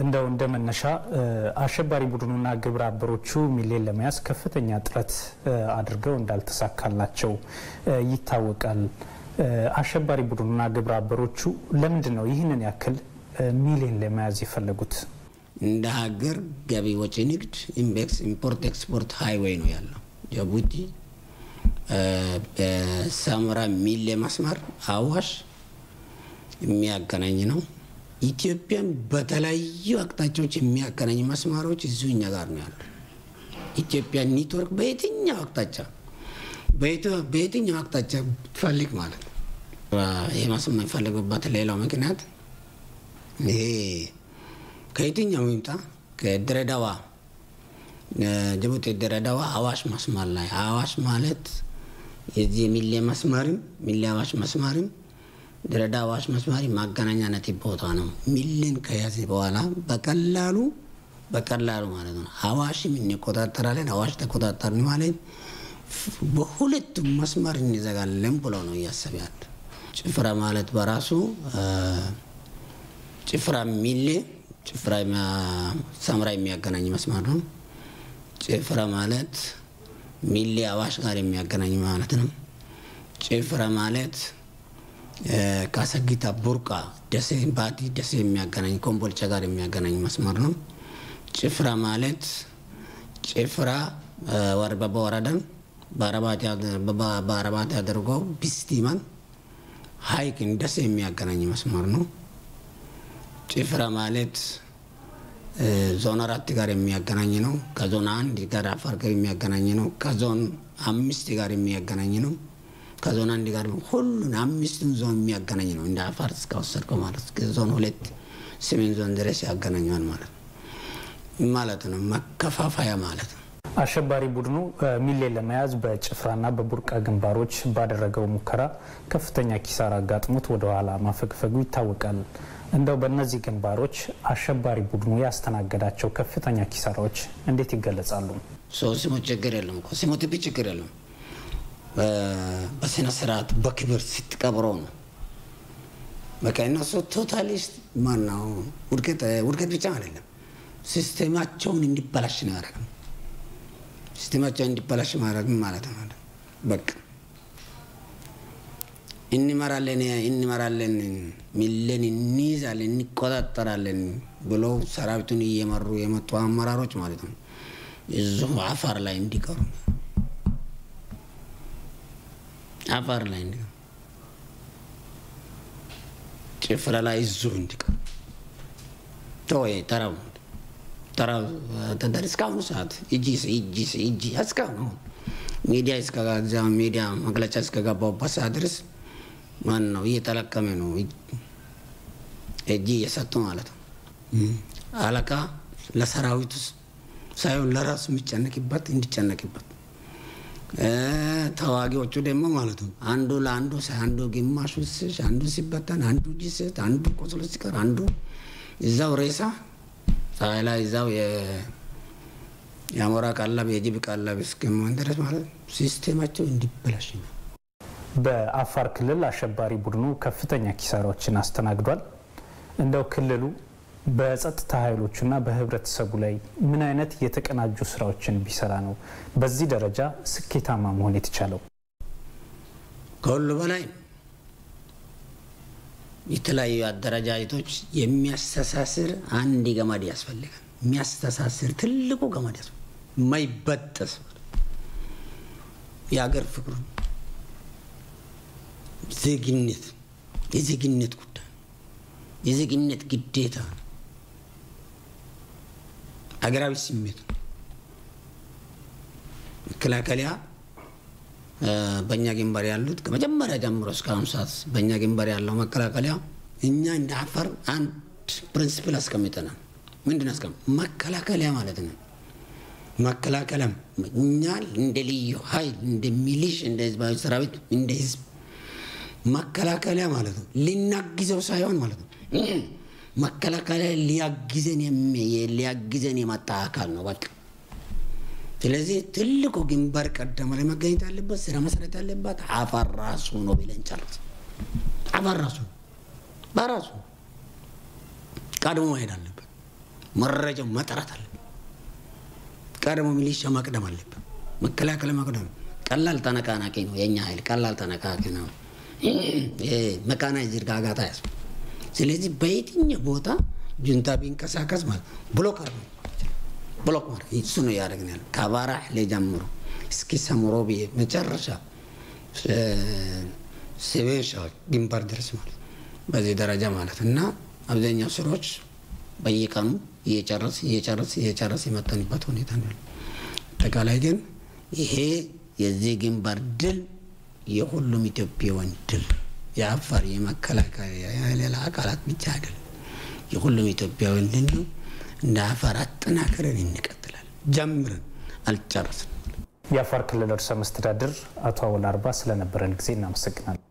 እንደው እንደ መነሻ አሸባሪ ቡድኑና ግብረ አበሮቹ ሚሌን ለመያዝ ከፍተኛ ጥረት አድርገው እንዳልተሳካላቸው ይታወቃል። አሸባሪ ቡድኑና ግብረ አበሮቹ ለምንድን ነው ይህንን ያክል ሚሌን ለመያዝ የፈለጉት? እንደ ሀገር ገቢ ወጪ ንግድ import export highway ነው ያለው። ጅቡቲ በሰመራ ሚሌ መስመር አዋሽ የሚያገናኝ ነው። ኢትዮጵያን በተለያዩ አቅጣጫዎች የሚያገናኝ መስመሮች እዚሁ እኛ ጋር ነው ያለው። ኢትዮጵያ ኔትወርክ በየትኛው አቅጣጫ በየት- በየትኛው አቅጣጫ ትፈልግ ማለት ነው። ይህ መስመር የሚፈልጉበት ሌላው ምክንያት ይሄ ከየትኛው ይምጣ ከድሬዳዋ ጅቡቲ ድሬዳዋ አዋሽ መስመር ላይ አዋሽ ማለት የዚህ ሚሌ መስመርም ሚሌ አዋሽ መስመርም ድሬዳዋ አዋሽ መስመር ማገናኛ ቦታ ነው። ሚሌን ከያዘ በኋላ በቀላሉ በቀላሉ ማለት ነው አዋሽም እንቆጣጠራለን። አዋሽ ተቆጣጠርን ማለት በሁለቱም መስመር እንዘጋለን ብሎ ነው እያሰብ ያለ። ጭፍራ ማለት በራሱ ጭፍራ ሚሌ ጭፍራ ሰምራ የሚያገናኝ መስመር ነው። ጭፍራ ማለት ሚሌ አዋሽ ጋር የሚያገናኝ ማለት ነው። ጭፍራ ማለት ካሰጊታ ቡርቃ ደሴ ባቲ ደሴ የሚያገናኝ ኮምቦልቻ ጋር የሚያገናኝ መስመር ነው። ጭፍራ ማለት ጭፍራ እ፣ ወረበባ ወረዳን በአረባት ያደ- በባ- በአረባት አድርጎ ቢስቲማን ሀይቅን ደሴ የሚያገናኝ መስመር ነው። ጭፍራ ማለት ዞን አራት ጋር የሚያገናኝ ነው። ከዞን አንድ ጋር አፋር ጋር የሚያገናኝ ነው። ከዞን አምስት ጋር የሚያገናኝ ነው። ከዞን አንድ ጋር ሁሉን አምስቱን ዞን የሚያገናኝ ነው። እንደ አፋር እስከወሰድከው ማለት ዞን ሁለት ሰሜን ዞን ድረስ ያገናኘዋል ማለት ነው ማለት ነው። መከፋፈያ ማለት ነው። አሸባሪ ቡድኑ እ፣ ሚሌን ለመያዝ በጭፍራና በቡርቃ ግንባሮች ባደረገው ሙከራ ከፍተኛ ኪሳራ አጋጥሞት ወደ ኋላ ማፈግፈጉ ይታወቃል። እንደው በእነዚህ ግንባሮች አሸባሪ ቡድኑ ያስተናገዳቸው ከፍተኛ ኪሳራዎች እንዴት ይገለጻሉ? ሰው ሲሞት ችግር የለም እኮ ሲሞት ብ ችግር የለም። በስነ ስርዓት በክብር ስትቀብረው ነው። በቃ እነሱ totally ማነው ውድቀት ብቻ አይደለም፣ system አቸውን እንዲበላሽ ነው ያደረግነው። ሲስቴማቸውን እንዲበላሽ ማድረግ ማለት ነው? በቃ እንመራለን እንመራለን ሚለን እንይዛለን እንቆጣጠራለን ብለው ሰራዊቱን እየመሩ የመጡ አመራሮች ማለት ነው እዚሁ አፋር ላይ እንዲቀሩ አፋር ላይ እንዲቀሩ ጭፍራ ላይ እዚሁ እንዲቀሩ ተወይ ተራው ተራው ተደር እስካሁኑ ሰዓት እጂ እጂ እጂ እስካሁኑ ሚዲያ እስከጋ ሚዲያ መግለጫ እስከገባሁበት ሰዓት ድረስ ማን ነው እየተለቀመ ነው? እጅ እየሰጡ ማለት ነው። አለቃ ለሰራዊቱ ሳይሆን ለራሱ የሚጨነቅበት እንዲጨነቅበት። ተዋጊዎቹ ደግሞ ማለት ነው አንዱ ለአንዱ አንዱ ግማሹ አንዱ ሲበተን አንዱ just አንዱ ቆስሎ ሲቀር አንዱ እዛው ሬሳ ፀሐይ ላይ እዛው የአሞራ ቀለብ የጅብ ቀለብ እስከሚሆን ድረስ ማለት system አቸው እንዲበላሽ ነው። በአፋር ክልል አሸባሪ ቡድኑ ከፍተኛ ኪሳራዎችን አስተናግዷል። እንደው ክልሉ በጸጥታ ኃይሎቹና በህብረተሰቡ ላይ ምን አይነት የተቀናጁ ስራዎችን ቢሰራ ነው በዚህ ደረጃ ስኬታማ መሆን የተቻለው? ከሁሉ በላይ የተለያዩ አደረጃጀቶች የሚያስተሳስር አንድ ገመድ ያስፈልጋል። የሚያስተሳስር ትልቁ ገመድ ያስፈልጋል። የማይበጠስ የሀገር ፍቅሩ ዜግነት የዜግነት ጉዳይ የዜግነት ግዴታ ሀገራዊ ስሜት ነው። መከላከያ በእኛ ግንባር ያሉት ከመጀመሪያ ጀምሮ እስካሁን ሰዓት በእኛ ግንባር ያለው መከላከያ እኛ እንደ አፋር አንድ principle አስቀምጠናል። ምንድን አስቀም መከላከያ ማለት ነው። መከላከያ እኛ እንደ ልዩ ኃይል እንደ ሚሊሻ እንደ ህዝባዊ ሰራዊት እንደ ህዝብ መከላከያ ማለት ነው። ልናግዘው ሳይሆን ማለት ነው መከላከያ ሊያግዘን የመጣ አካል ነው በቃ። ስለዚህ ትልቁ ግንባር ቀደም ላይ መገኘት ያለበት ስራ መሰረት ያለባት አፋር ራሱ ነው ብለን ጨርስ። አፋር ራሱ በራሱ ቀድሞ መሄድ አለበት። መረጃው መጠራት አለበት። ቀድሞ ሚሊሻ መቅደም አለበት። መከላከል መቅደም ቀላል ተነቃናቂ ነው የኛ ኃይል ቀላል ተነቃቂ ነው። መካናይዝድ ጋጋታ ያስ ስለዚህ በየትኛው ቦታ ጁንታ ቢንቀሳቀስ ማለት ብሎክ አር ብሎክ ማለት እሱ ነው ያደረግን ያለ ከባራህ ላይ ጀምሮ እስኪ ሰምሮ ብዬ መጨረሻ ሸዋ ግንባር ድረስ ማለት በዚህ ደረጃ ማለት እና አብዛኛው ስራዎች በየቀኑ እየጨረስ እየጨረስ እየጨረስ የመጠንበት ሁኔታ ነው። አጠቃላይ ግን ይሄ የዚህ ግንባር ድል የሁሉም ኢትዮጵያውያን ድል። የአፋር የመከላከያ የሌላ አካላት ብቻ አይደለም፣ የሁሉም ኢትዮጵያውያን ድል ነው። እንደ አፋር አጠናክረን እንቀጥላለን። ጀምረን አልጨረስንም። የአፋር ክልል ርዕሰ መስተዳድር አቶ አወል አርባ ስለነበረን ጊዜ እናመሰግናለን።